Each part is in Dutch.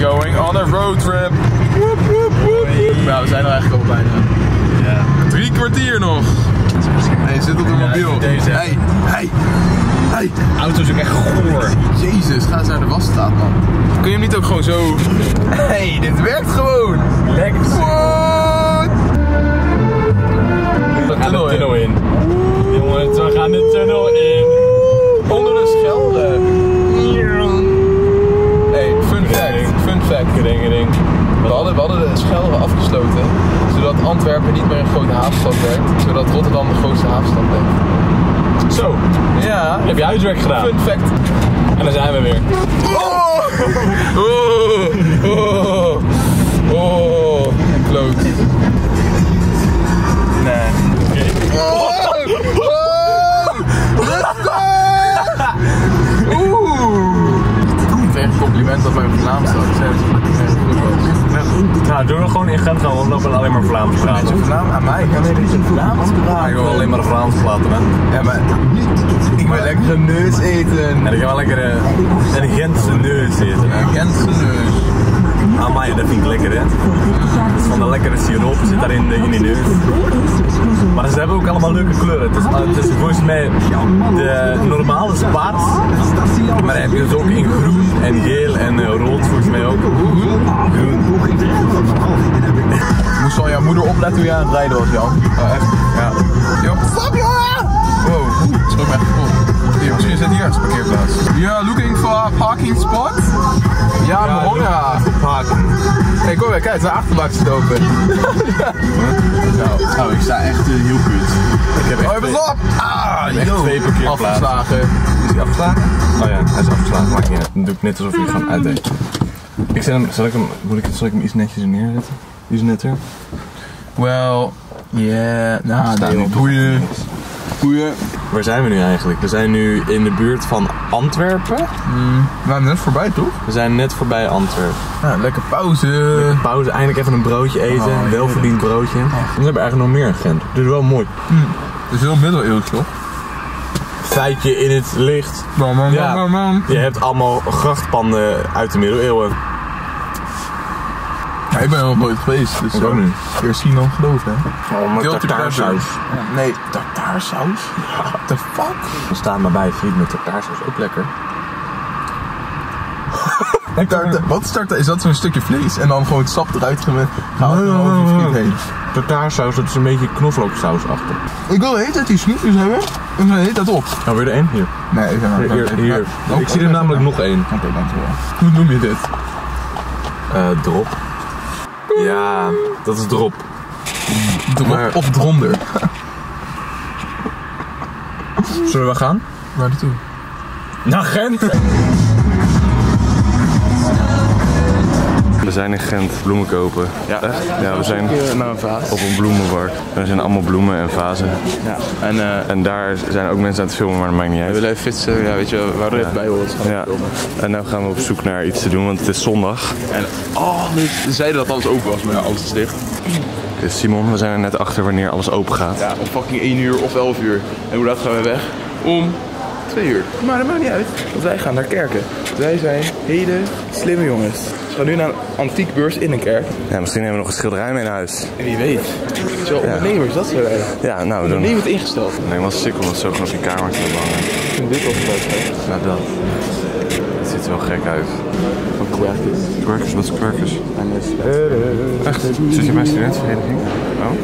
Going on a road trip. Woep, woep, woep, woep. Nou, we zijn er eigenlijk al bijna. Drie kwartier nog. Nee, zit op de mobiel. deze. Hey, hey, hey. Auto is ook echt goor. Jezus, ga eens naar de wasstraat, man. Kun je hem niet ook gewoon zo... Hey, dit werkt gewoon. Lekker. What? We gaan de tunnel in. Jongens, we gaan de tunnel in. Onder de Schelde. Hey, fun fact. Fun fact. Ring, ring. We hadden, we hadden de Schelde afgesloten. Zodat Antwerpen niet meer een grote havenstad werd. Zodat Rotterdam de grootste havenstad werd. Zo, Ja. heb je huiswerk gedaan? Fun fact. En dan zijn we weer. Oh! Oh! Oh! Oh! We gewoon in Gent gaan we lopen alleen maar Vlaams praten. je naam aan mij? Kan een Vlaams Ik praten? wil alleen maar Vlaams praten, hè. Ja, maar ik wil lekkere neus eten. En ik ga wel lekker eh, een Gentse neus eten. Een Gentse neus. Amai, dat vind ik lekker, hè. Dat is van de lekkere siroop zit daar in, de, in die neus. Hebben ook allemaal leuke kleuren. Het is, het is volgens mij de normale is paars. Maar heb je dus ook in groen en geel en eh, rood volgens mij ook. Groen. Moest al jouw moeder opletten hoe je aan het rijden was, Jan? Echt? Ja. Stop, Weer, kijk, zijn achterbak zit open. nou, Oh, ik sta echt heel kut. Ik heb oh, echt pas op! Ah, echt yo. twee parkeerplaatsen. Afgeslagen. Is hij afgeslagen? Oh ja, hij is afgeslagen. Maakt niet uit. Dan doe ik net alsof ik ga uitdelen. Ik zet hem, zal ik hem, moet ik, zal ik hem iets netjes neerzetten? Iets netter? Well, yeah, nou, toch boeien. Boeien. Waar zijn we nu eigenlijk? We zijn nu in de buurt van Antwerpen. We zijn net voorbij, toch? We zijn net voorbij Antwerpen. Ja, lekker pauze. Pauze, eindelijk even een broodje eten. Oh, een welverdiend broodje. En we hebben eigenlijk nog meer in Gent. Dit is wel mooi. Het is heel middeleeuws, toch? Feitje in het licht. Man, Ja. Je hebt allemaal grachtpanden uit de middeleeuwen. Ik ben er nog nooit geweest, dus Ik ook eh, niet. Eerst zien dan geloven, hè? Oh, Guilty tartaarsaus. Ja, nee, tartaarsaus? What the fuck? We staan maar bij friet met tartaarsaus. Ook lekker. Tarta- wat is tarta? Is dat zo'n stukje vlees en dan gewoon het sap eruit gehaald en dan over je friet heen? Tartaarsaus, dat is een beetje knoflooksaus achter. Ik wil de hele tijd die snoepjes hebben en dan heet dat op. Nou, weer er één? Hier. Nee, ik Hier, hier. hier. Oh, ik zie er namelijk nog één. Oké, dankjewel. Hoe noem je dit? Eh, drop. Ja, dat is drop. Drop Maar- of dronder? Zullen we gaan? Waar naartoe? Naar Gent! We zijn in Gent bloemen kopen. Ja, Echt? Ja, we zijn Naar een vaas. op een bloemenmarkt. Er zijn allemaal bloemen en vazen. Ja. En eh, En daar zijn ook mensen aan het filmen, maar dat maakt niet we uit. willen even fietsen. Ja, weet je wel, waar het bij hoort. Ja. En nu gaan we op zoek naar iets te doen, want het is zondag. En oh, ze zeiden dat alles open was, maar ja, alles is dicht. Dus Simon, we zijn er net achter wanneer alles open gaat. Ja, om fucking 1 uur of 11 uur. En hoe laat gaan we weg? Om 2 uur. Maar dat maakt niet uit, want wij gaan naar kerken. Wij zijn hele slimme jongens. We gaan nu naar een antiekbeurs in een kerk. Ja, misschien hebben we nog een schilderij mee naar huis. En wie weet. Zo ondernemers, dat zijn wij. Ja, nou, we doen... Ondernemend ingesteld. Nee, maar sikkel dat zo gewoon op je kamer hangen. Ik vind dit wel vet, hè. Nou, dat. Het ziet er wel gek uit. Van Quackers. Quirkers, wat is Quirkers? En is Echt? Zit je bij een studentenvereniging? Oh?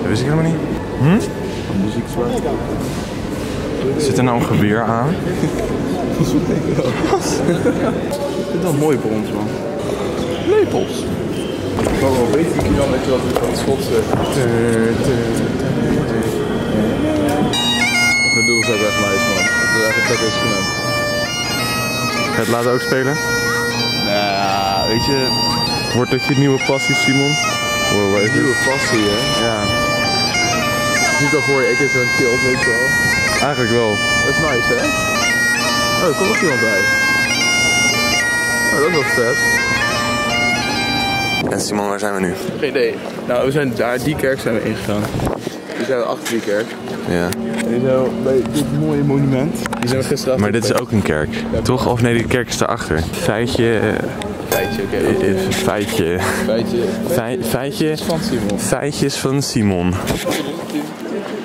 Dat wist ik helemaal niet. Hm? Zit er nou een geweer aan? Dit is wel mooi voor ons, man. Lepels. Ik wil wel weten, Mickey, dan weet je wat we van het Schotse... Mijn doel is ook echt nice, man. Dat is echt een vet instrument. Ga je het later ook spelen? Nou, weet je, Wordt dit je nieuwe passie, Simon? Wow, nieuwe passie, hè. Ja, Ziet al voor je, ik is zo'n kilt, weet je wel. Eigenlijk wel. Dat is nice, hè? Oh, er komt nog iemand bij. Oh, dat is wel vet. En Simon, waar zijn we nu? Geen idee. Nou, we zijn daar, die kerk zijn we ingegaan. Die zijn we achter die kerk. Ja. En die zijn we bij dit mooie monument. Die zijn we gisteren Maar dit is ook een kerk, toch? Of nee, die kerk is daarachter. Feitje, eh, feitje, oké. Even feitje. Feitje. Fei- feitje. Van Simon. Feitjes van Simon.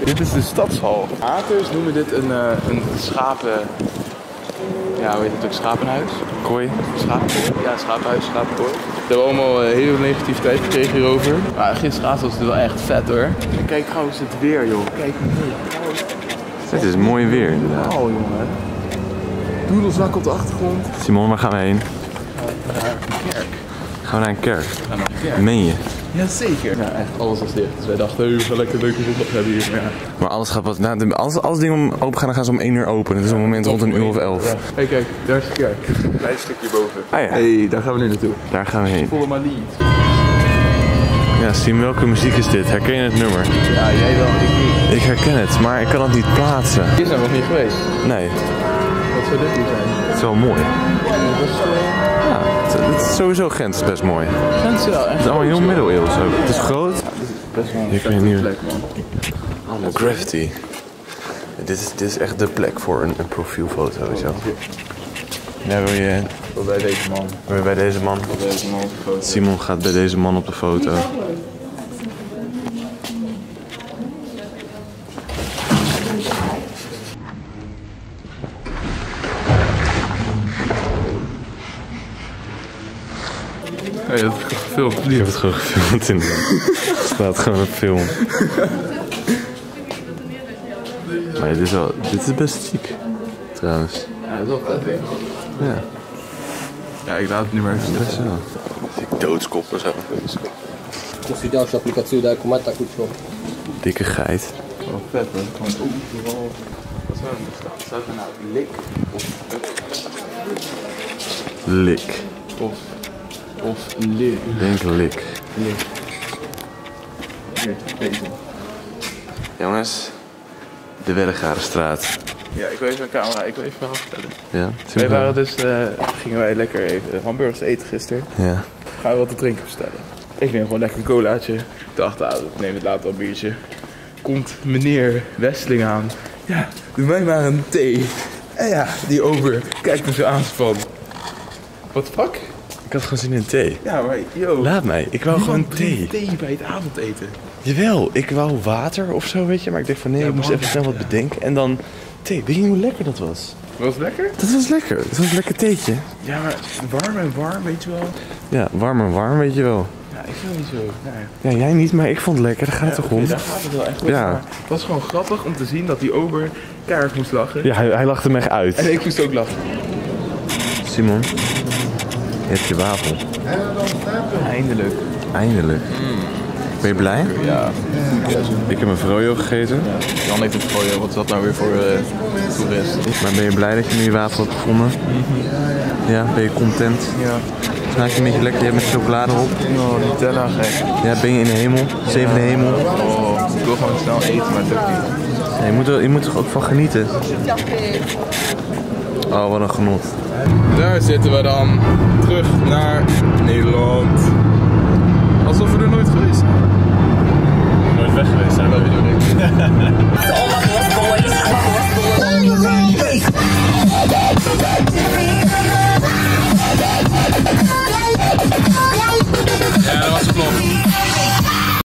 Dit is de stadshal. Aters noemen dit een, eh, een schapen... Ja, hoe heet het ook? Schapenhuis? Kooi. Schapen? Ja, schapenhuis, schapenkooi. We hebben allemaal eh, heel veel negativiteit gekregen hierover. Maar gisteravond was het wel echt vet hoor. En kijk trouwens het weer joh. Kijk hoe Het is mooi weer inderdaad. Oh jongen. Doedelzak op de achtergrond. Simon, waar gaan we heen? Kerk. Gaan we naar een kerk? Naar de kerk. Meen je? Jazeker. Ja, echt alles was dicht. Dus wij dachten, hey, we gaan lekker leuke zondag hebben hier. Maar ja, Maar alles gaat pas... Nou, de- als, als dingen open gaan, dan gaan ze om 1 uur open. Het is op het moment rond een uur of 11. Ja. Hey, kijk, daar is de kerk. Een klein stukje boven. Ah ja. hey, daar gaan we nu naartoe. Daar gaan we heen. Lead. Ja, Sim, welke muziek is dit? Herken je het nummer? Ja, jij wel, ik niet. Ik herken het, maar ik kan het niet plaatsen. Hier zijn we nog niet geweest. Nee, Wat zou dit zijn? het is wel mooi. Dat is uh, Ja, het, het is sowieso Gent is best mooi. Het Gent wel echt is allemaal heel middeleeuws ook. Het is groot. best wel een Ik vette weet niet. plek, man. Allemaal graffiti. Dit is, dit is echt de plek voor een, een profielfoto. Zo. Ja, wil je, Wel bij deze man. bij deze man? Bij deze man op de foto. Simon gaat bij deze man op de foto. Hey, dat is gefilmd. Ik heb het gewoon gefilmd in Het staat gewoon op film. Maar dit is, wel, dit is best ziek. Trouwens. Ja, dat is wel vet, denk ik. Ja, Ja, ik laat het nu maar even best wel. Ziek doodskoppen zo. Musí ďalšiu aplikáciu dať ako mať takúto. Dikke geit. Wel vet. Gewoon overal. Wat zou staan? Staat er nou lik of Lik. Of li? Ik denk lik. Lik. Hier, deze. Jongens, de Weddegaardenstraat. Ja, ik wil even een camera, ik wil even verhaal vertellen. Ja, Wij waren dus, eh, gingen wij lekker even hamburgers eten gisteren. Ja. Gaan we wat te drinken bestellen. Ik neem gewoon lekker een colaatje. Ik dacht, ah, ik neem het later een biertje. Komt meneer Westling aan. Ja, doe mij maar een thee. En ja, die over kijkt me zo aan van... What the fuck? Ik had gewoon zin in thee. Ja, maar yo. Laat mij, ik wou gewoon thee. thee bij het avondeten. Jawel, ik wou water of zo, weet je. Maar ik dacht van nee, Ja, ik moest even snel wat bedenken. En dan thee. Weet je hoe lekker dat was? Was het lekker? Dat was lekker. Dat was een lekker theetje. Ja, maar warm en warm, weet je wel. Ja, warm en warm, weet je wel. Ja, ik vind het niet zo. Ja. Ja, jij niet, maar ik vond het lekker. Daar gaat het toch om? daar gaat het wel echt om. Ja. Maar Het was gewoon grappig om te zien dat die ober keihard moest lachen. Ja, hij, hij lachte me echt uit. En ik moest ook lachen. Simon, je hebt je wafel. Eindelijk. Eindelijk. Ben je blij? Ja. Ik heb een froyo gegeten. Jan heeft het gooien. Wat is dat nou weer voor uh, toerist? Maar ben je blij dat je nu je wafel hebt gevonden? Ja, ben je content? Ja. Smaakt je een beetje lekker? Je hebt met chocolade op. Oh, Nutella gek. Ja, ben je in de hemel? Zevende hemel? Oh, ik wil gewoon snel eten, maar het lukt niet. Ja, je, moet er, je moet er ook van genieten. Oh, wat een genot. Daar zitten we dan. Terug naar Nederland.